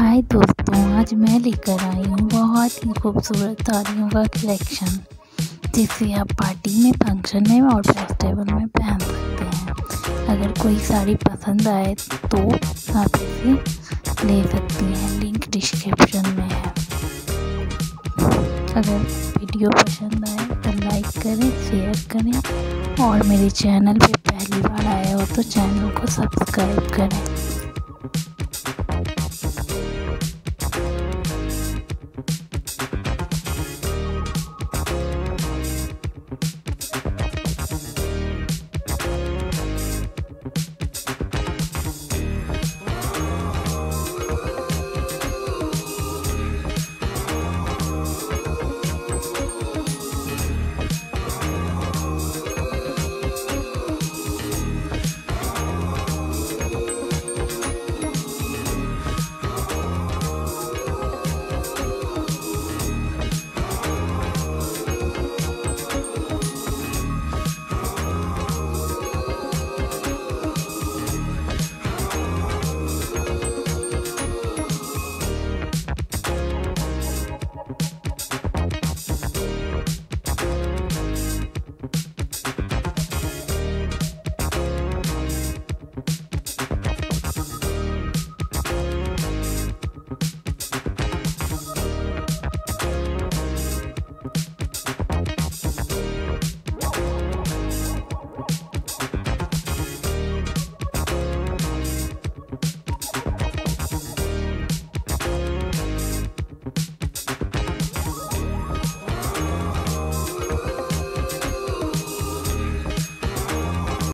हाय दोस्तों, आज मैं लेकर आई हूँ बहुत ही खूबसूरत साड़ियों का कलेक्शन जिसे आप पार्टी में फ़ंक्शन में और फेस्टिवल में पहन सकते हैं। अगर कोई साड़ी पसंद आए तो आप इसे ले सकती हैं लिंक डिस्क्रिप्शन में है। अगर वीडियो पसंद आए तो लाइक करें शेयर करें और मेरे चैनल पे पहली बार आए हो तो चैनल को सब्सक्राइब करें।